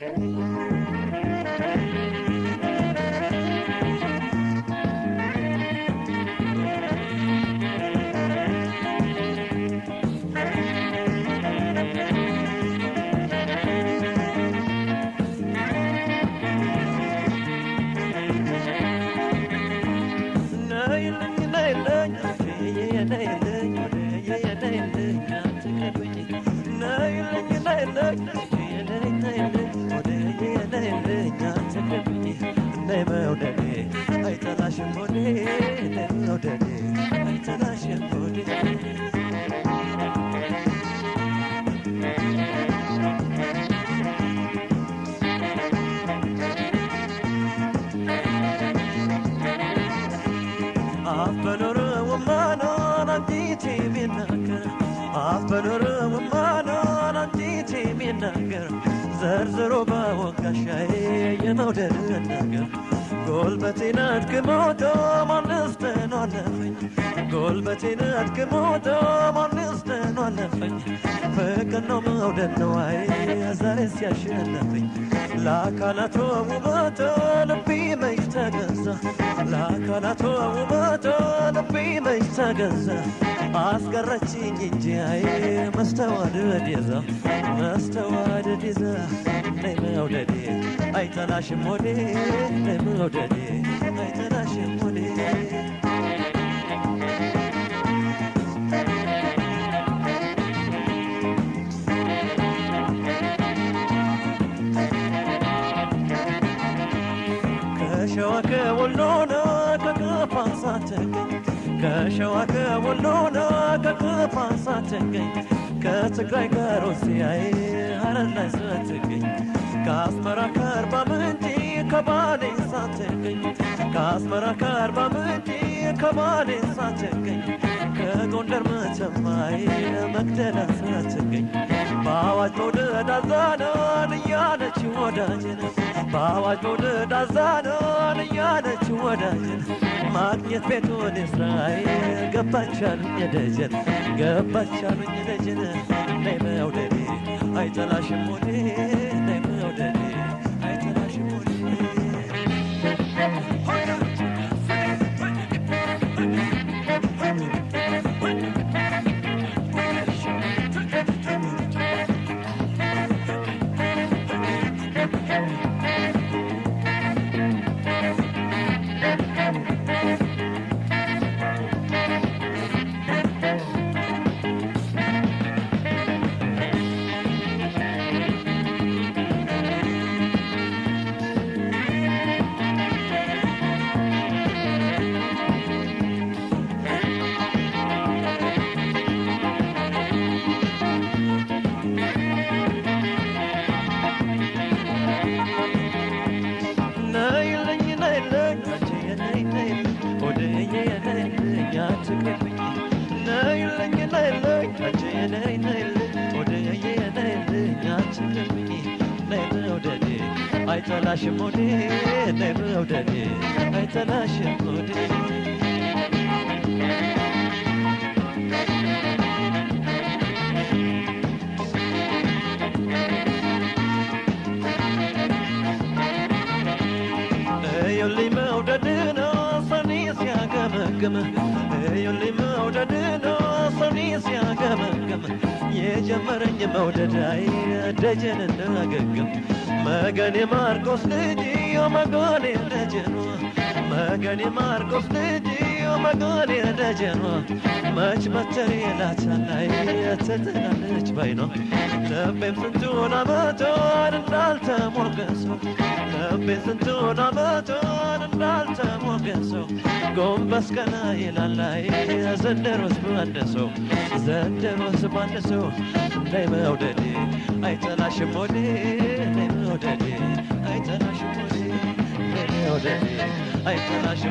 Mm-hmm. አይጠላሽም ወዴ ነይ መውደዴ አይጠላሽም ወዴ ከሸዋ ከወሎና ከከፋ ሳትገኝ ከሸዋ ከወሎና ከከፋ ሳትገኝ ከትግራይ ከሩሲያዬ ሀረር ላይ ሳትገኝ ከአስመራ ከአርባ ምንጭ ከባሌ ሳትገኝ ከአስመራ ከአርባ ምንጭ ከባሌ ሳትገኝ ከጎንደር መተማዬ መቅደላ ሳትገኝ በአዋጅ መውደድ አዛናን እያለች ወዳጅን በአዋጅ መውደድ አዛናን እያለች ወዳጅን ማግኘት ቤቱን እስራኤል ገባቻሉኝ ደጀን። ገባቻሉኝ ደጀን። ነይ መውደዴ አይጠላሽም ወዴ Happy. አይጠላሽም ሆዴ መውደዴ አይጠላሽም ሆዴ ሲያገመግም የጀመረኝ መውደድ አይ ደጀን እንዳገግም። መገኔ ማርቆስ ልጅ መገኔ ደጀኗ መገኔ ማርቆስ ልጅ መገኔ ደጀኗ መች መተር የላታላይ ትጥላለች ባይኗ ልቤም ስንቱን አመቷን እንዳልተሞገሰው ልቤም ስንቱን አመቷን እንዳልተሞገሰው ጎንበስ ቀና ይላላይ ዘንድሮስ ባንደሰው ዘንድሮስ ባንደሰው ነይ መውደዴ አይጠላሽም ወዴ ወደዴ አይተናሽ ሆኔ ወደዴ አይተናሽ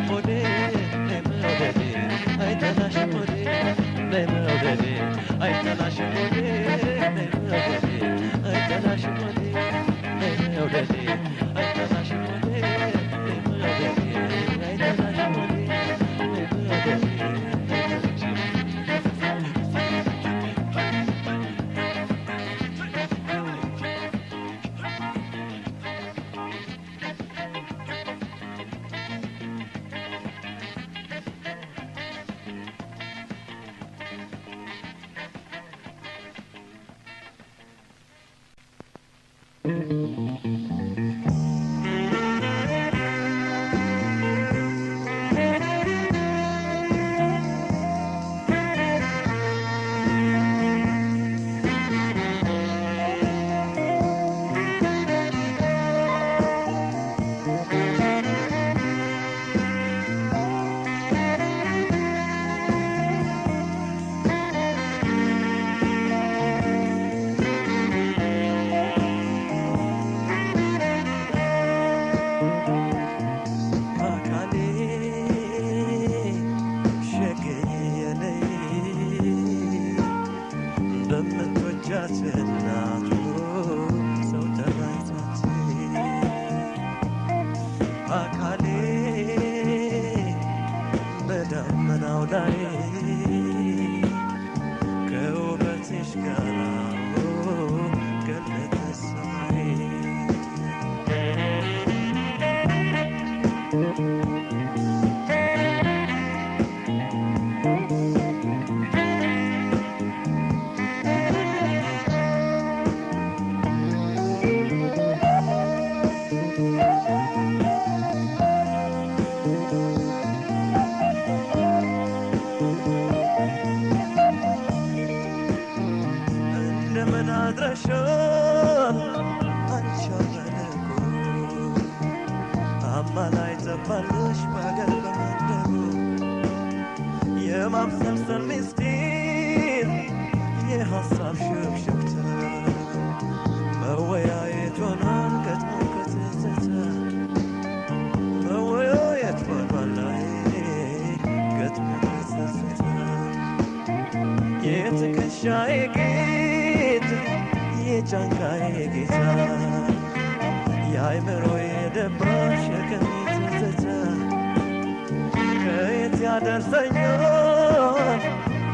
ያደርሰኛል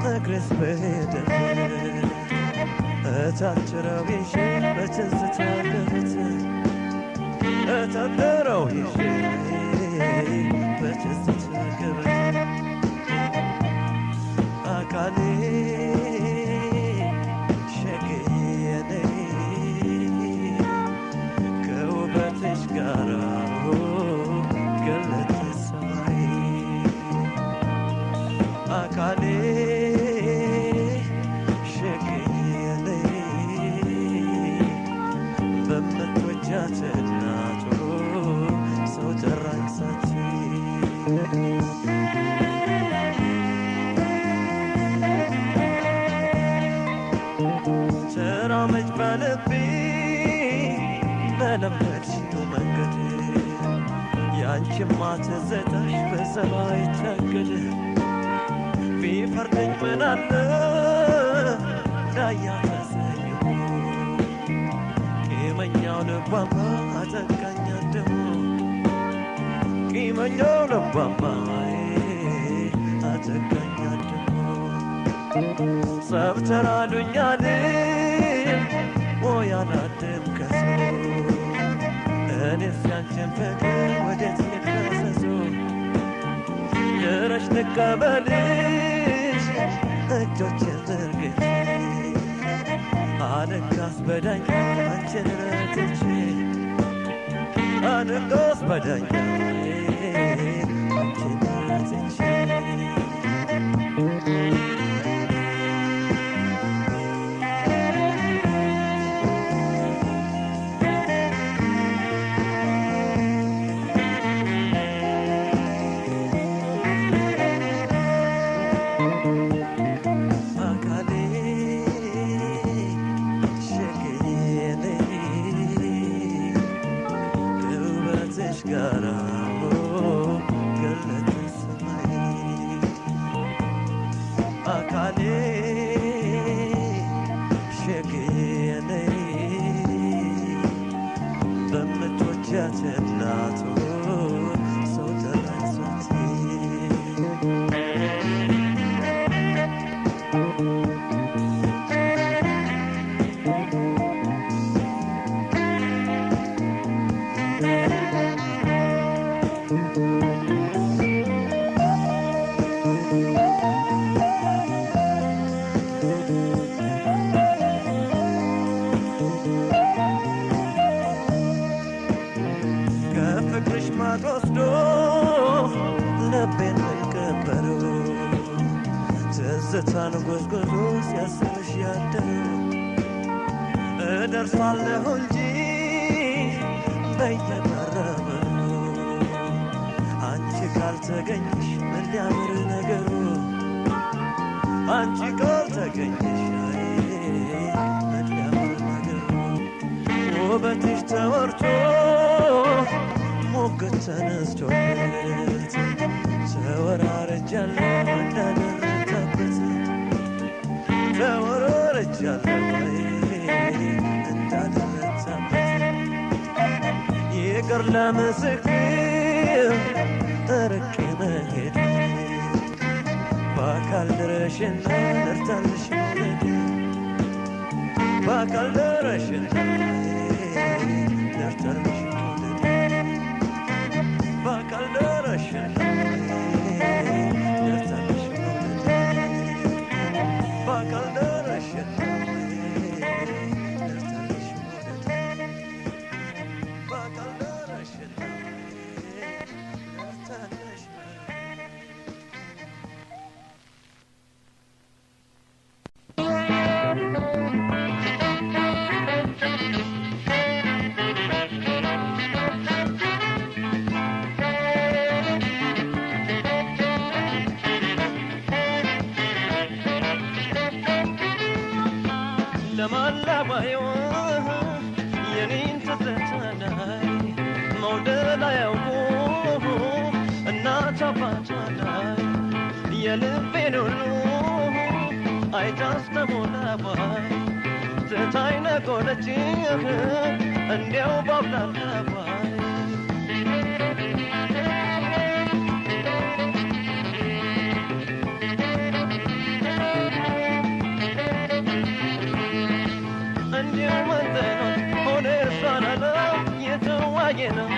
እግሬስ በሄደበት እታችረው ይዤ በትዝታ ገበት እታደረው ይዤ በትዝታ አካሌ ያንቺማ ትዝታሽ በሰማይ ታገደ ቢፈርደኝ ምን አለ? ዳያ ተሰኘሁ ቂመኛው ልቧማ አጠቃኝ ደግሞ ቂመኛው ልቧማ አጠቃኝ ደግሞ ሰብተራዱኛል ሞያላድም ከሰው እኔስ ያንቺን ፍቅር ወዴት ልከሰሱ ድረሽ ልቀበልሽ እጆችን ዘርግቼ አለካስ በዳኛ አንቺን ረትቼ አለካስ በዳኛ አንቺን ረትቼ ይቅር ለምስክር ርቄ መሄድ በአካል ድረሽና ልርታልሽ መውደድ በአካል ድረሽና ልርታልሽ መውደድ በአካል ድረሽና አይታስተሞላባይ ትታይ ነጎደችህ እንዲያው ባብላላባይ እንዲሁ ሆነ የተዋየ ነው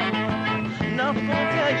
ነው ብዙ መውደዴ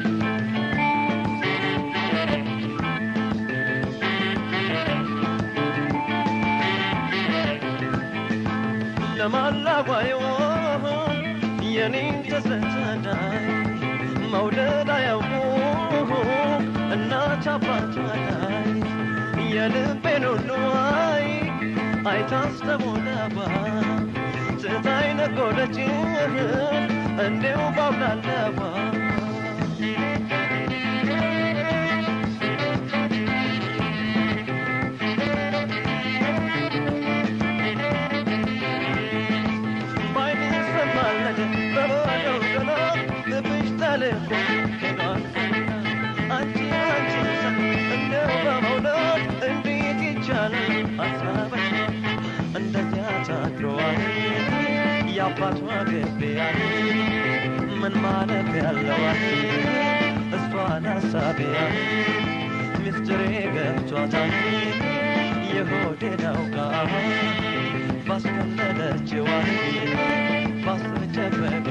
ለማላጓየው የኔን ተሰተናይ መውደድ አያውቁ እናት አባቷናይ የልቤን ሁሉ አይ አይታስተሞላባ ስታይ ነጎደችህ እንዲሁ ባብላለባ የአባቷ ገቢያል ምን ማለት ያለዋል እሷን ሀሳቢያል ምስጢሬ ገብቷታል የሆዴን አውቃ ባስቀለለችዋል ባስጨበቃ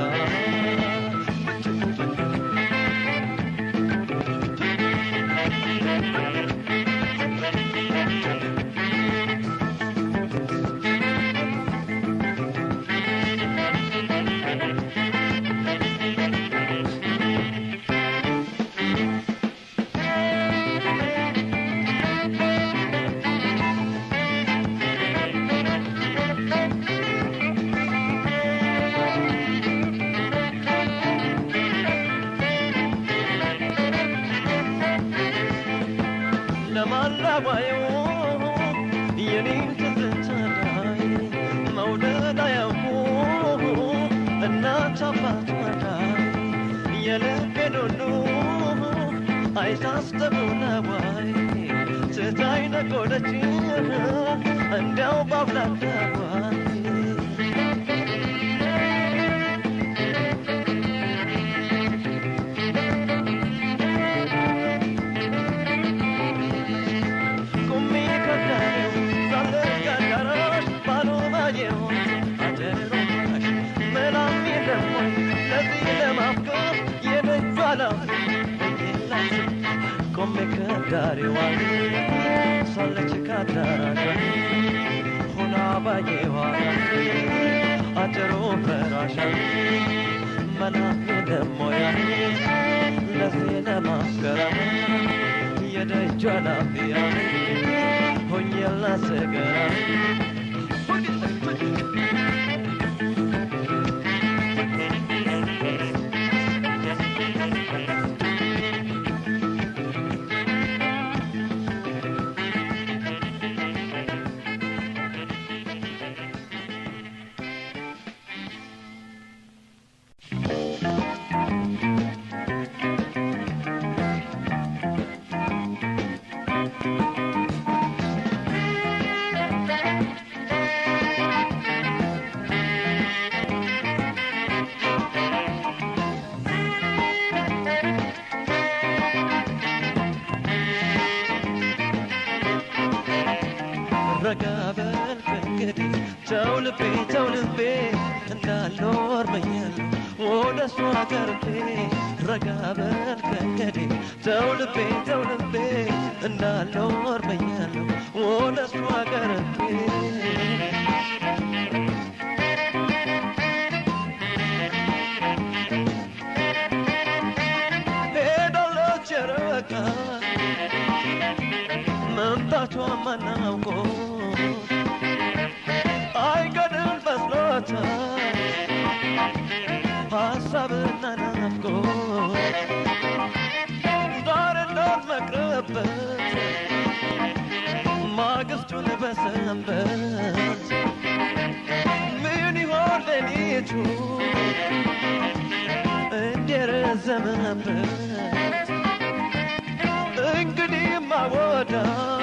ለማላባየው የኔን ትዝታናይ መውደድ አያውቁ እናት አባቷናይ የልቤን ሁሉ አይታስተውለዋይ ስታይ ነጎደችህ እንዲያው ባብላላዋይ ፍቅር ከዳሪዋ ሳለች ካዳራሿ ሆና ባየኋት አጭሩ ፍራሿ መናፍ ደሞያ ለዚህ ለማፍቀራ የደጇ ላፊያ ሆኜላት ስገራ ረጋ በል ከእንግዲህ ተው ልቤ ተው ልቤ እንዳልኖር መኛለሁ ወደ እሷ ቀርቤ ረጋ በል ከእንግዲህ ተው ልቤ ተው ልቤ እንዳልኖር መኛለሁ ወደ እሷ ቀርቤ ማናውቆ አይገድም በስሎታ ሀሳብና ናፍቆ ዛሬ እንዳልመቅረበት ማግስቱን በሰንበት ምን ይሆን ሌሊቱ እንደረዘመበት እንግዲህ ማወዳጅ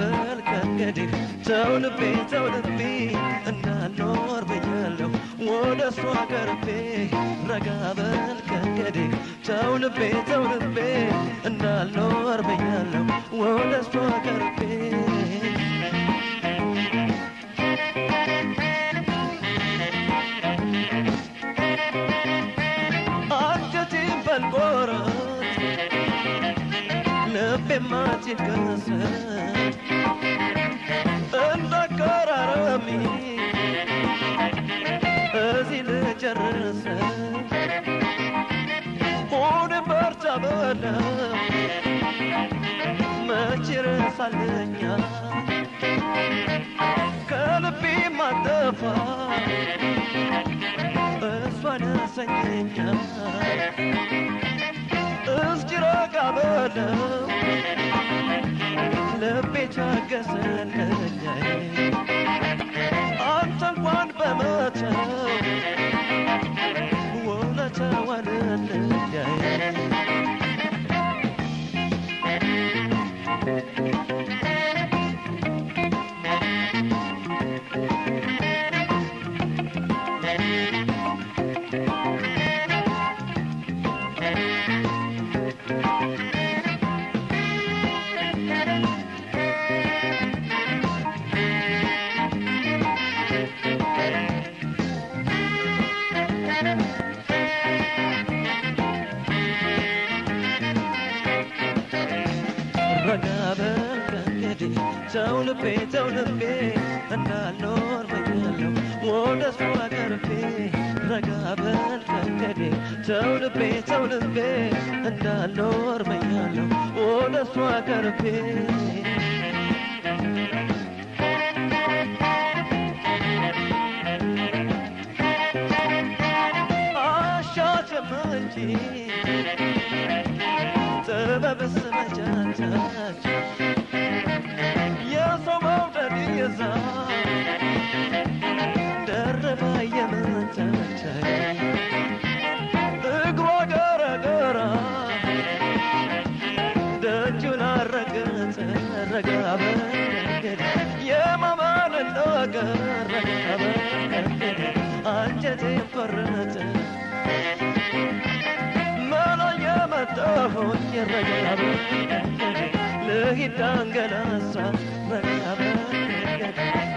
በል ከእንግዲህ ተው ልቤ ተው ልቤ እንዳልኖር ብያለሁ ወደ እሷ ቀርቤ። ረጋ በል ከእንግዲህ ተው ልቤ ተው ልቤ ብያለሁ ወደ እሷ ቀርቤ ልቤማ ሲከሰት እንዳቀራረሚ እዚህ ልጨርስ ሆነ በርታ በለ መች ረሳለኛ ከልቤ ማጠፋ እሷን ያሰኘኛ እስኪ ረጋ በለው ልቤ ታገሰለኛ ተው ልቤ ተው ልቤ እንዳልኖር መኛለሁ ወደ እሷ ቀርቤ ረጋ በል ከእንግዲህ ተው ልቤ ተው ልቤ እንዳልኖር መኛለሁ ወደ እሷ ቀርቤ አሻትም እንጂ ጥበብስ አጣሁኝ ረጋበ ልሂድ አንገላሳ ረጋበ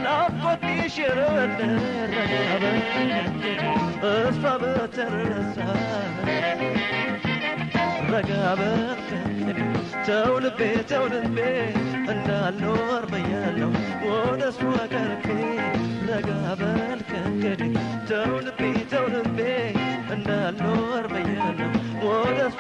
ናፍቆት ይሽረን ረጋበ እሷ በተረሳ ከእንግዲህ ተው ልቤ ተው ልቤ እንዳልኖር ብያለሁ ወደ እሷ ቀርቤ ረጋበል ከእንግዲህ ተው ልቤ ተው ልቤ እንዳልኖር ብያለሁ ወደ እሷ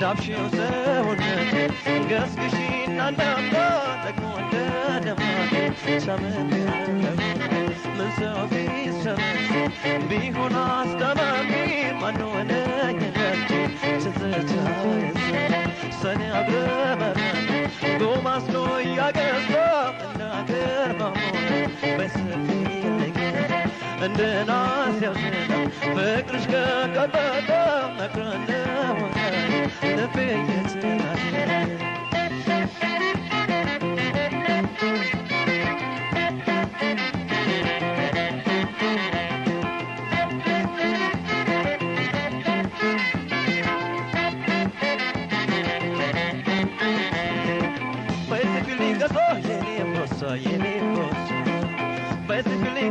ዳብሽው ሰውነት ገስግሽና እንዳምባ ደግሞ እንደ ደማቅ ሰመን ምን ሰው ቢሰማሽ ቢሆን አስታማሚ ማንሆነኝነት ትዝታ ሰኔ አብረበረ ጎማስኖ እያገዛ እናገር በሰፊ ነገር እንደ ናስ ያውስና ፍቅርሽ ከቀጠቀ መክረነ ልቤ እየተናደደ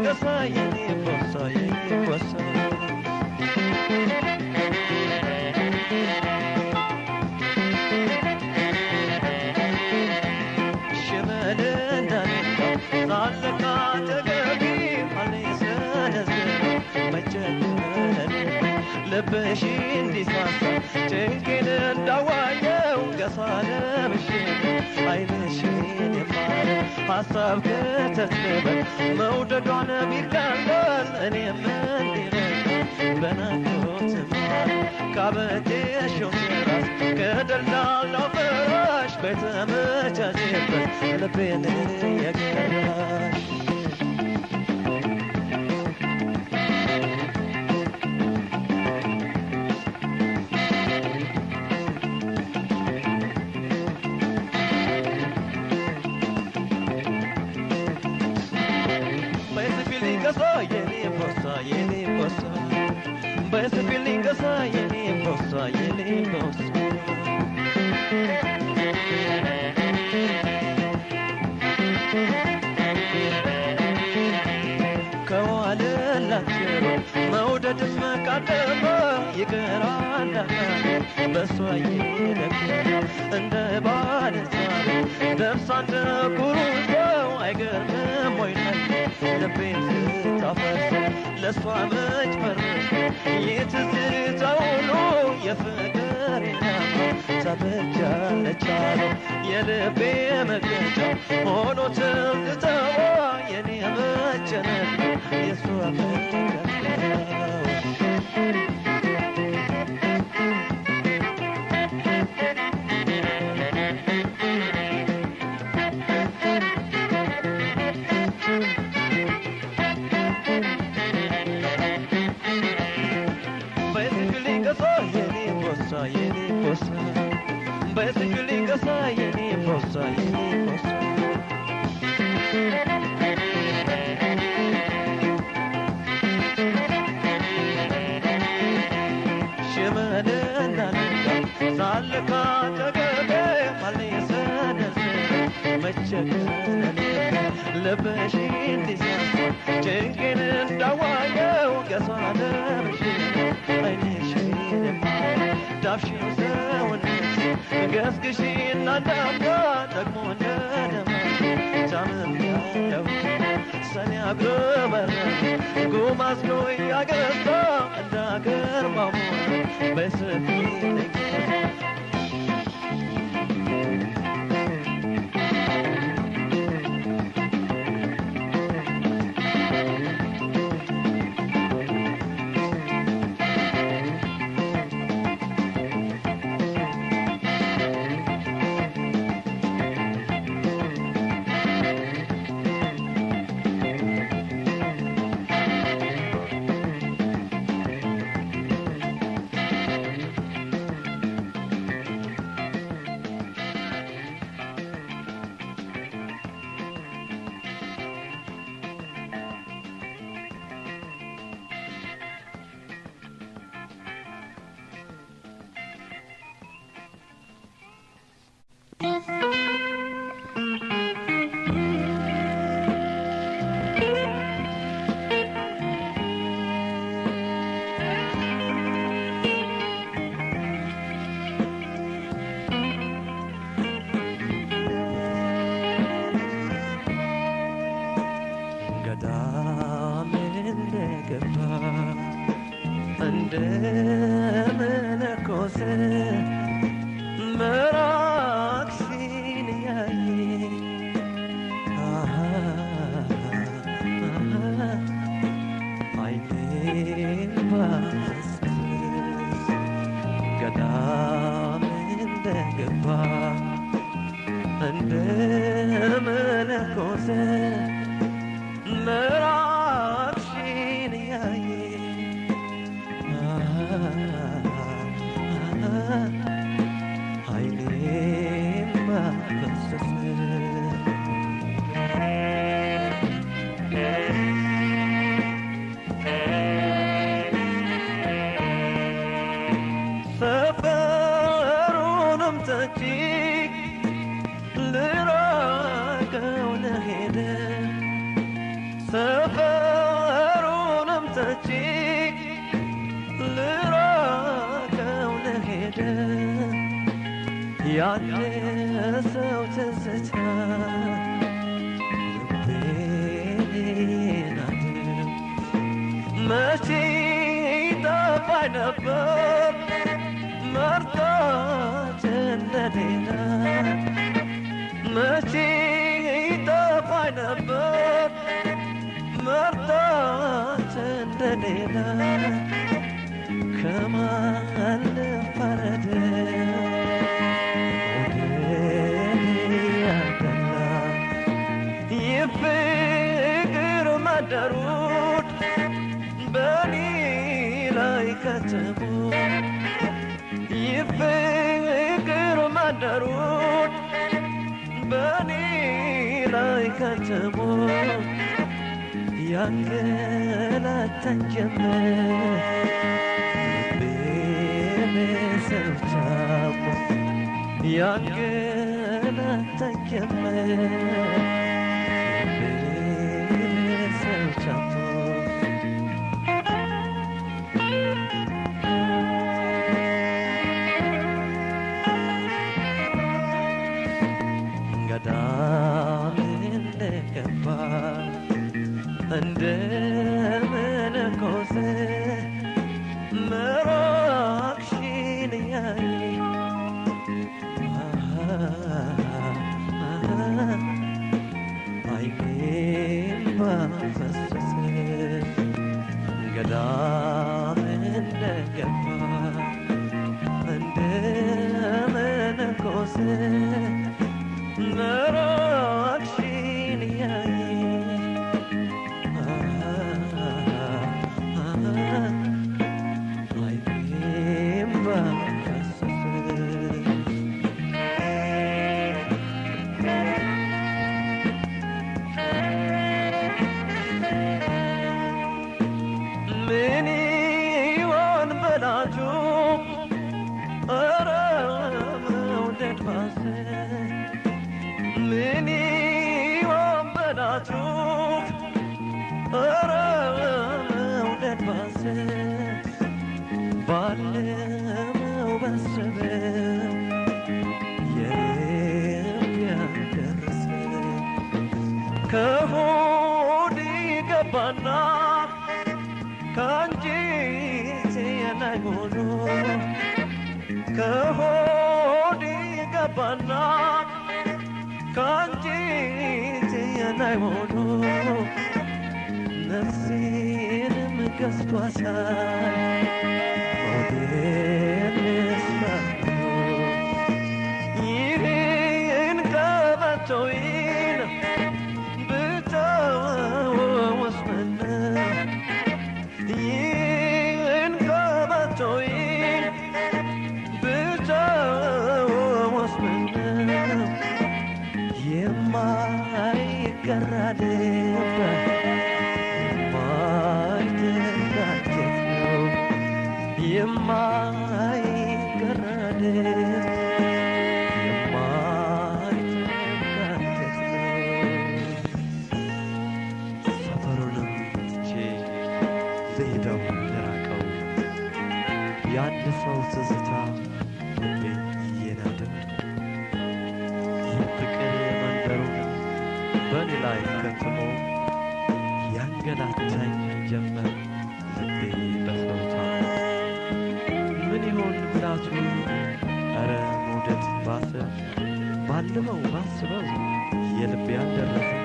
kasa yeni kasa yeni kasa شمالنا ظلك تلاقي حليسان مجدنا لبشين دي صاصا ሀሳብ ከተትበል መውደዷን ቢቃለል እኔም እንዲረዳ በናፍቆት ማር ካበጀሽው ትራስ ከደላላው ፍራሽ በተመቻቸበት ልቤን የገራሽ ain't bossa, ain't bossa. Basically, cause I ain't bossa, ain't bossa. መውደድስ መቃደመ ይቀራል በሷ እየደከመ እንደ ባለዛሬ ደርሳ እንደ ኩሩ ሰው አይገርምም ወይ ልቤን ለእሷ የትዝታ ሁሉ የፍቅር ታበጃለች የልቤ መግለጫ ሆኖ ትዝታዋ የኔ መጨነቅ የእሷ መገለጫ صحيح لبشين تزاحم جنجن الدوايا وقصان بشين عيني شين دافشين ساون قسقشين ندمان ደግሞ እንደደመ ታምኛለው ሰኔ አጎበር ጎማዝኖ ያገባ እንዳገር ማሞ ገባ እንደ መነኮስ መራቅሽን ያኔ አይኔን ማፈሰስ ገዳም እንደገባ እንደ መነኮስ 多疼 የልቤ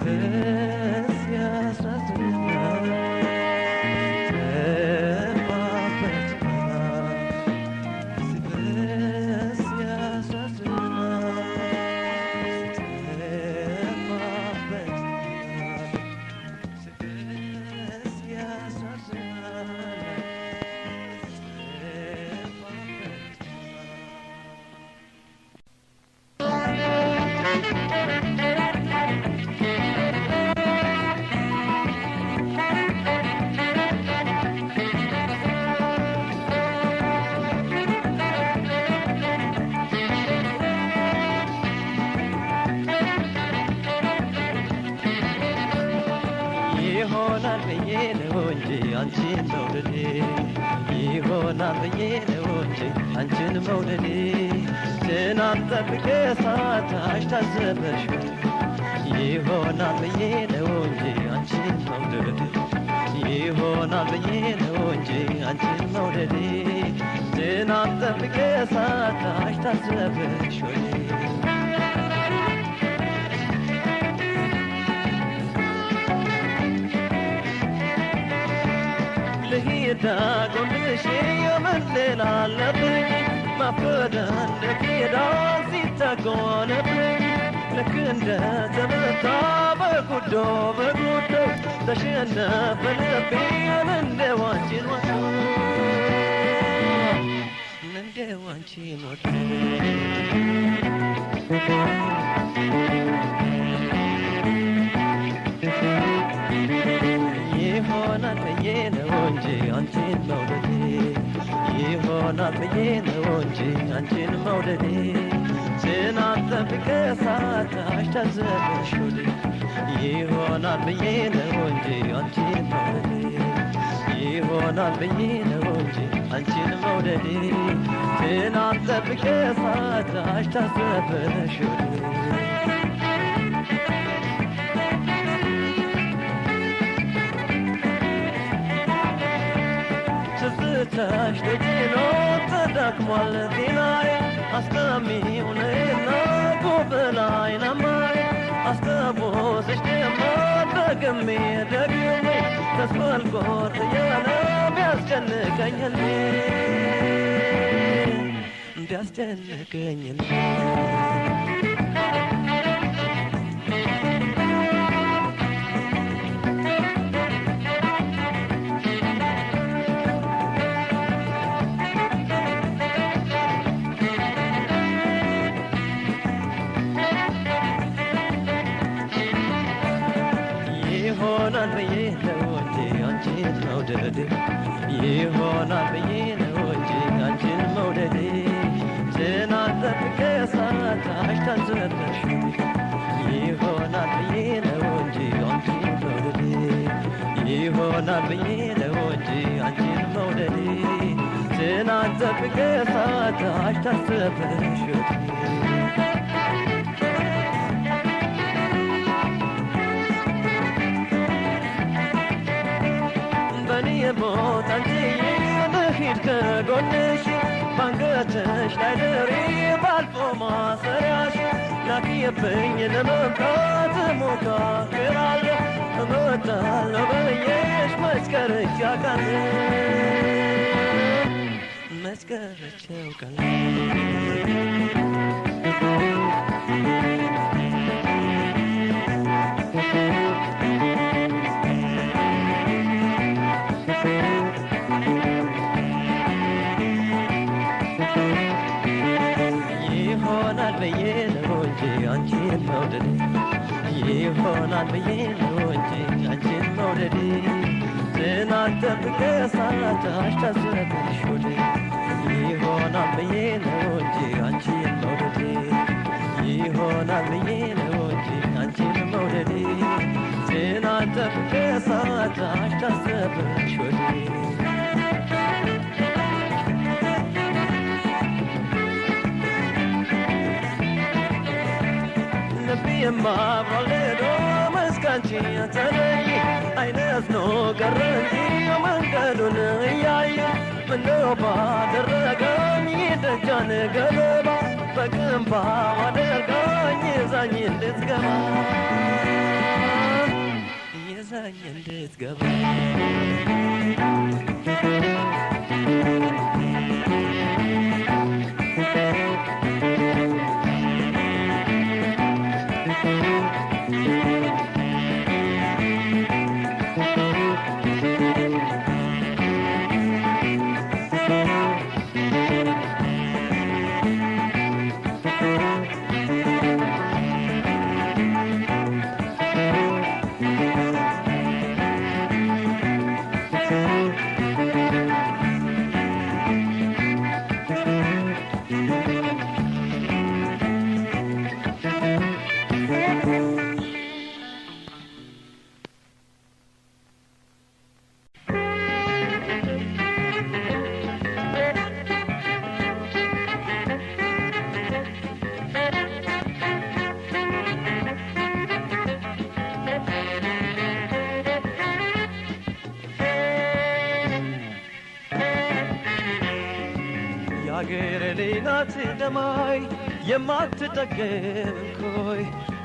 hey. አንቺን መውደዴ ይሆናል ብዬ ነው እንጂ አንቺን መውደዴ። ጠብቄ ሳታሽ ታዘበሽ ይሆናል ብዬ ነው እንጂ አንቺን መውደዴ። ይሆናል ብዬ ነው እንጂ አንቺን መውደዴ። ጠብቄ ሳታሽ ታዘበሽ ትዝታሽ ደጅኖ ተዳክሟል ጤናዬ አስታሚው ነይና ጎበላይ ናማዬ አስታቦስሽ ደማ ደግሜ ደግሜ ተስፋ ህልሜ ቢያስጨንቀኝ ህልሜ ይሆናል ብዬ ነው እንጂ አንቺን መውደዴ ትናንት ጠብቄ ሳታሽ ታዘበሽ ይሆናል ብዬ ነው እንጂ አንቺን መውደዴ ይሆናል ብዬ ነው እንጂ አንቺን መውደዴ ትናንት ጠብቄ ሳታሽ ታዘበሽ ልሂድ ከጎንሽ ባንገትሽ ላይ ድሪ ባልፎ ማሰሪያሽ ላኪየብኝ ለመምጣት ሞካክራለሁ። እመጣለሁ ብዬሽ መስከረች ያውቃል። መስከረች ያውቃል ይሆናል ብዬ ታዘበሽ ወዴ? የማብራሌዶ አንቺ አትለይ አይነ አዝኖ ቀረ እንጂ መንገዱን እያየ ምነው ባደረገኝ ደጃን ገለባ በግንባር አደርጋኝ ይዛኝ እንድትገባ ይዛኝ እንድትገባ Thank you. የማትጠገብ እንኮይ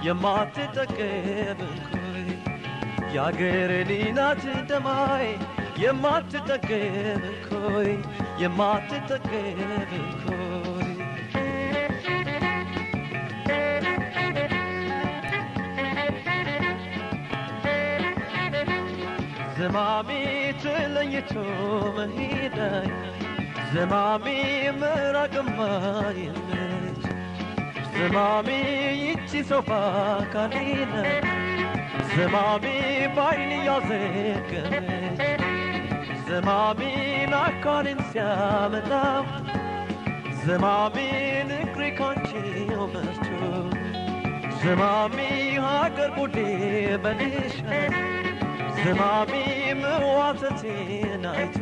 የማትጠገብ እንኮይ የአገሬ ናት ደማይ የማትጠገብ እንኮይ የማትጠገብ እንኮይ ዝማሜ ተለይቶ መሄዳይ ዝማሜ ምራቅማ የለች ዝማሜ ይቺ ሶፋ ካሌነ ዝማሜ ባይን ያዘገመች ዝማሜን አካልን ሲያመጣው ዝማሜን እግሬ ካንቺው መርቶ ዝማሜ ሀገር ጉዴ በልሻ ዝማሜ መዋተቴን አይቶ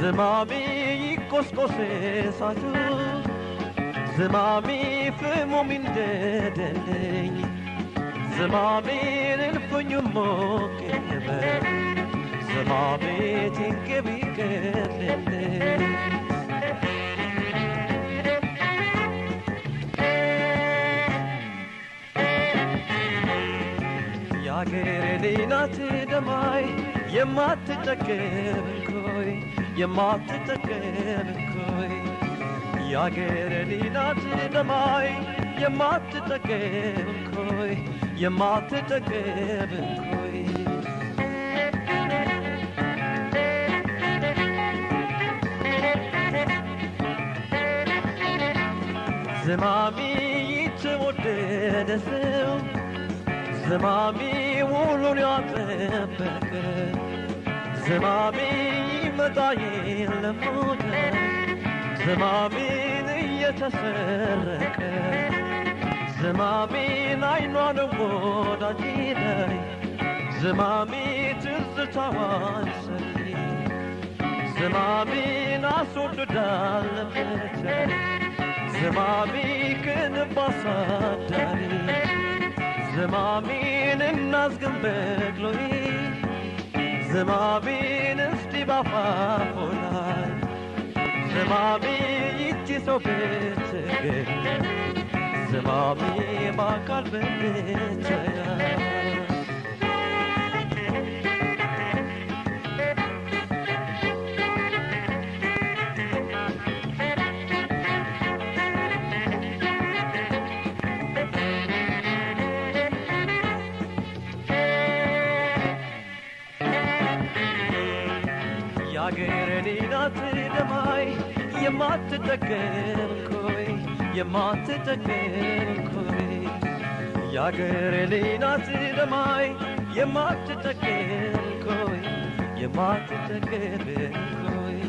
ዝማሜ ይቆስቆስ እሳቱ ዝማሜ ፍሙም እንደደለኝ ዝማሜን እልፍኙ ሞቅ ይበል ዝማሜ ትንቅብ ይገለልኝ የአገሬ ናት ደማይ የማትጠገብ እንኮይ የማትጠገብ እንኮይ የአገሬ ናት ደማይ የማትጠገብ እንኮይ የማትጠገብ እንኮይ ዝማሚ የተወደደ ሰው ዝማሚ ውሉን ያጠበቀ ዝማሚ ይመጣ የለም ሞተ ዝማሚን እየተሰረቀ ዝማሚን አይኗ ነው ወዳጅ ላይ ዝማሚ ትዝታዋን ሰፊ ዝማሚን አስወድዳለበት ዝማሚ ክንብ አሳዳሪ ዝማሚን እናዝግን በቅሎይ ዝማሚን እስቲ ባፋፎ ላይ ዝማሚ ይቺ ሰው ብትገኝ ዝማሚ በአካል ብትያ የአገሬ ናት ደማይ የማትጠገብ ኮይ የማትጠገብ ኮይ የአገሬ ናት ደማይ የማትጠገብ ኮይ የማትጠገብ ኮይ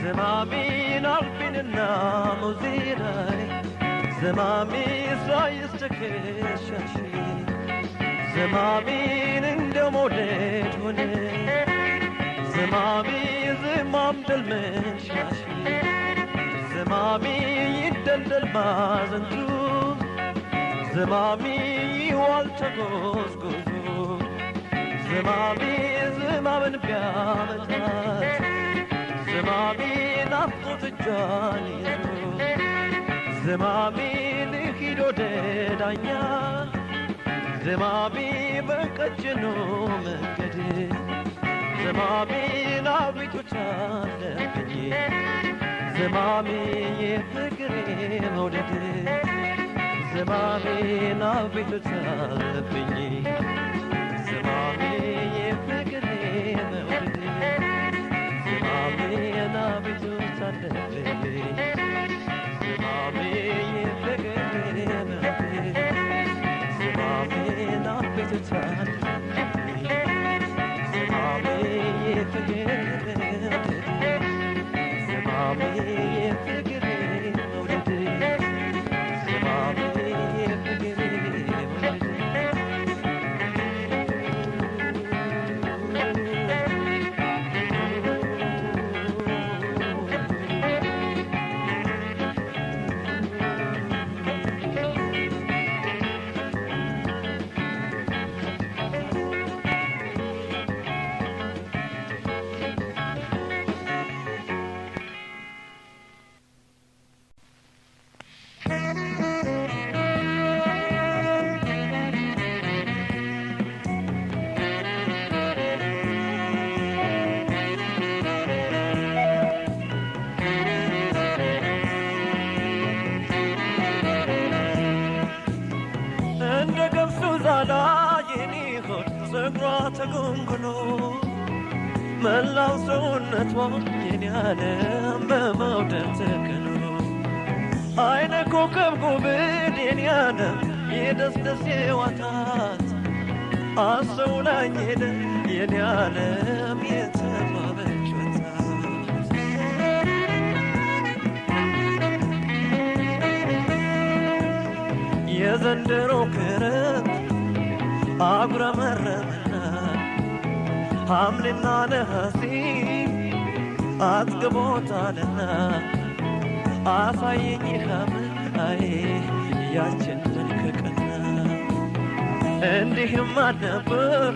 ዝማሚን አልፊንና ሙዚራይ ዝማሚ ሳይስ ትከሻሽ ዝማሚን እንደ ሞዴል ሆነ ዝማሚ ዝማም ደልመሻሽ ዝማሚ ይደልደል ማዘንቱ ዝማሚ ይዋል ተጎዝጉዞ ዝማሚ ዝማምን ቢያመታት ዝማሚ ናፍቆት ይዞ ዝማሚ ልሂድ ወደ ዳኛ ዝማሚ በቀጭኑ መንገድ ዝማሚ ናቢቶች አለብኝ ዝማሚ የፍቅሬ መውደድ ዝማሚ ናቢቶች አለብኝ ዝማሚ የፍቅሬ መውደድ ዝማሚ ናቢቶች አለብኝ ናፍቆት አለብኝ አጥግቦታልና አሳየኝ ሐምላይ ያችን መልከቀና እንዲህም አልነበር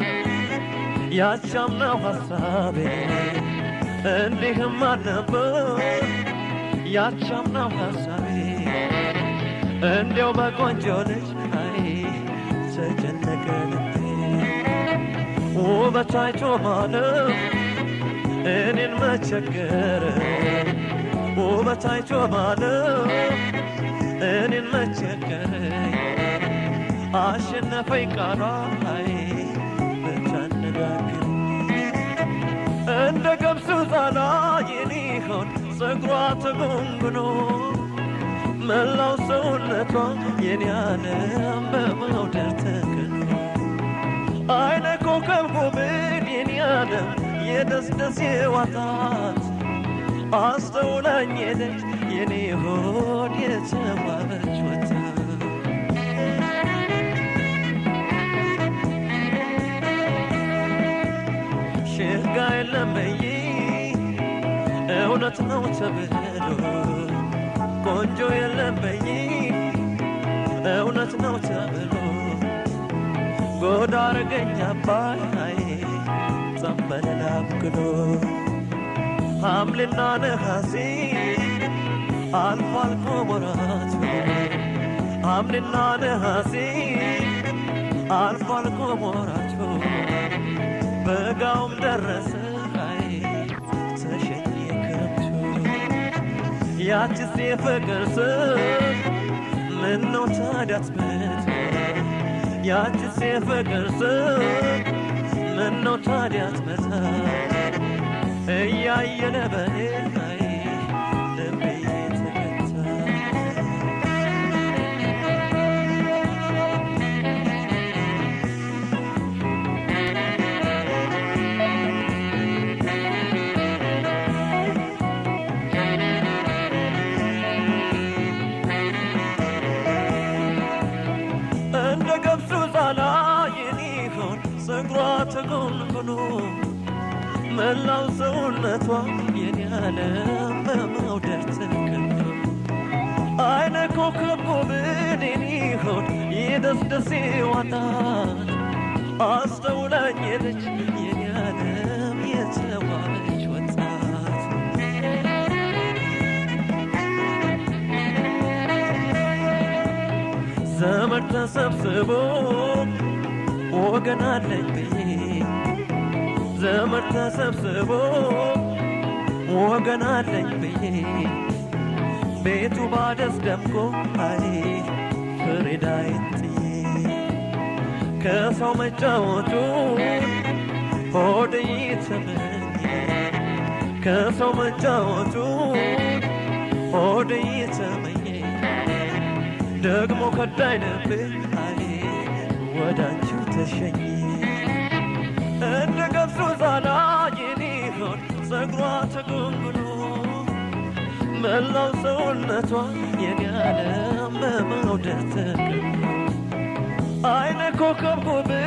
ያቻምናው ሐሳቤ እንዲህም አልነበር ያቻምናው ሐሳቤ እንዲያው በቆንጆ ልጅ አይ ተጨነቀ አይቶ ማለፍ እኔን መቸገር ውበት አይቶ ማለፍ እኔን መቸገር አሸነፈኝ ቃሏ አይ ብታነጋግር እንደ ገብሱ ዛላ የኔ ሆን ጸጉሯ ተጎንጉኖ መላው ሰውነቷ የኔ ዓለም በመውደድ ተክኖ አይነ ኮከብ ጉብን የኔ የደስደስ የዋታት አስተውላኝ ሄደች የኔ ሆድ የተዋበች ወጣት ሽጋ የለም በይ እውነት ነው ተብሎ ቆንጆ የለም በይ እውነት ነው ተብሎ ጎዳ አረገኝ አባይ ጸንበለል አብክሎ ሐምሌና ነሐሴ አልፎ አልፎ ወራቱ ሐምሌና ነሐሴ አልፎ አልፎ ወራቱ በጋውም ደረሰ ተሸኘ ክረምቱ። ያችስ የፍቅር ስም ምን ነው ታዲያ ትበት ያችስ የፍቅር ስም ምን ነው ታዲያ ትመታ እያየለ በኔ ተጎንጉኖ መላው ሰውነቷ የኔ ዓለም በመውደድ ተከኖ አይነ ኮከብ ጉብን የኒሆን የደስደሴ ዋጣት አስተውላኝ ሄደች የኔ ዓለም የተዋበች ወጣት። ዘመድ ተሰብስቦ ወገን አለኝ ዘመድ ተሰብስቦ ወገን አለኝ ብዬ ቤቱ ባደስ ደምቆ አይ ፍሬዳዬን ጥዬ ከሰው መጫወቱን ሆድ እየተመኘ ከሰው መጫወቱን ሆድ እየተመኘ ደግሞ ከዳይ ልቤ አይ ወዳንቺው ተሸኘ እንደ ገብሱ ዛላ የኒሆን ጸጉሯ ተጎንጉኖ መላው ሰውነቷ በመውደድ ተከኖ አይነ ኮከብ ጉብል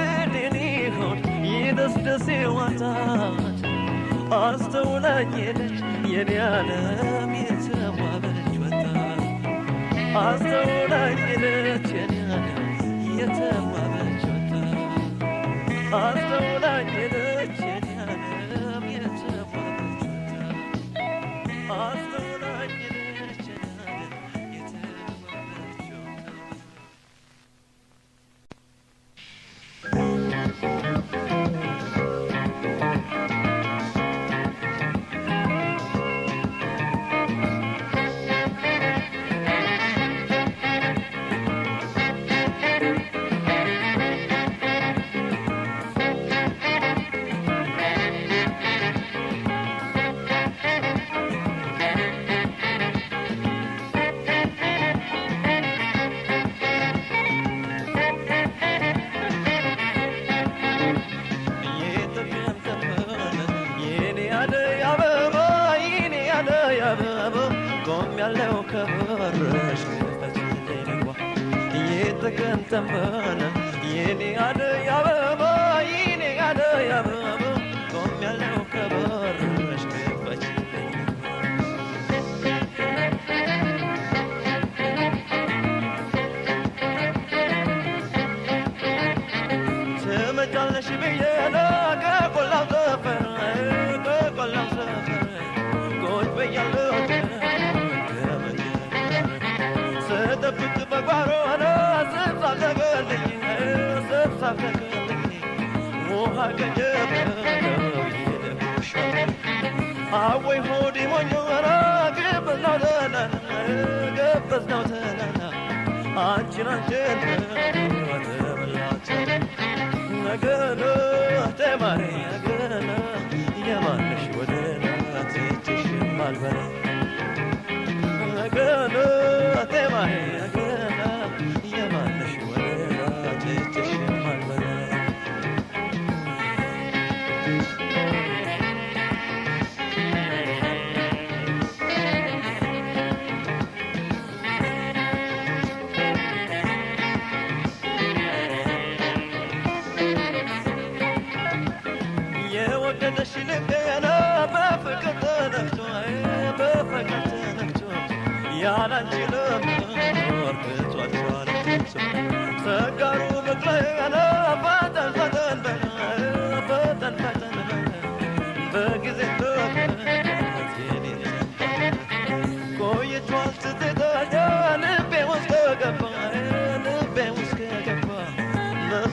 የኒሆን ይደስደስ ዋታት አስተውላኝ ሄደች የኔ ዓለም የተዋበች ወጣት አስተውላኝ ሄደች የኔ ዓለም ወጣት አስተውላኝ ሄደች የኔ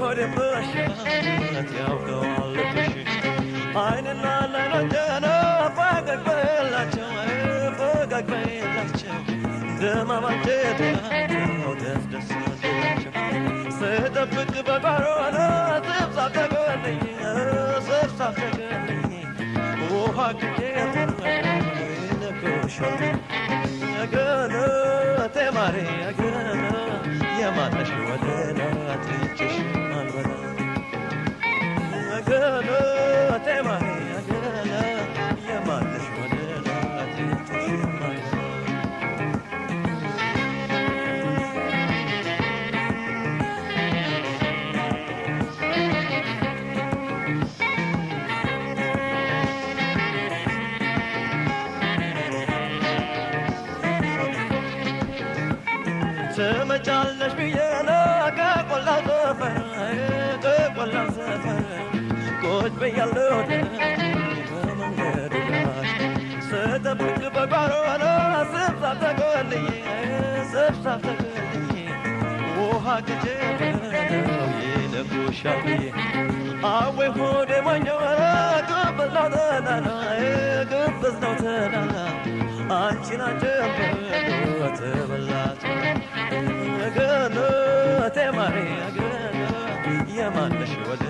ሆድም ብረት ያውቀዋል ልብሽን አይንና ለረጀነ ፈገግ በላቸው ፈገግ በላቸው ደማማጀት ነው ደስደስላቸው ስጠብቅ በባሮነ ስብሳብ ተገለኝ ስብሳብ ተገለኝ ውሃ ግዴ ነገሮሻ ገነቴ ማሪ ገነ Tell me, darling. I'm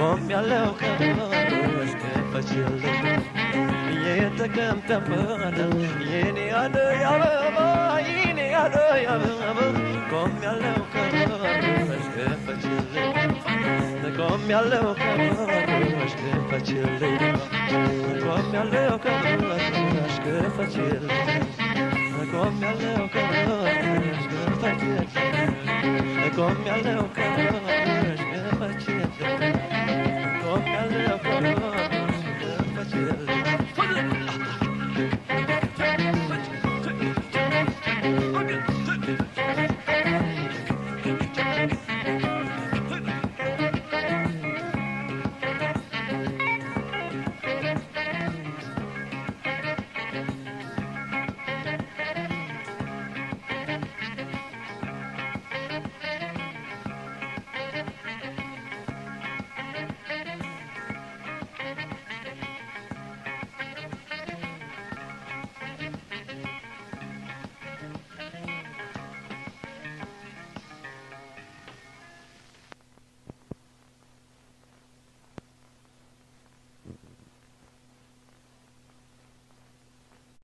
Pombe louca, duas capas de louca Yeta canta para Yene cam ababa Yene adai ababa Come a louca, duas capas de louca Come a louca, duas capas de louca mi-a louca, duas capas de louca mi-a louca, duas capas de louca mi-a louca, duas capas de louca toca la flor.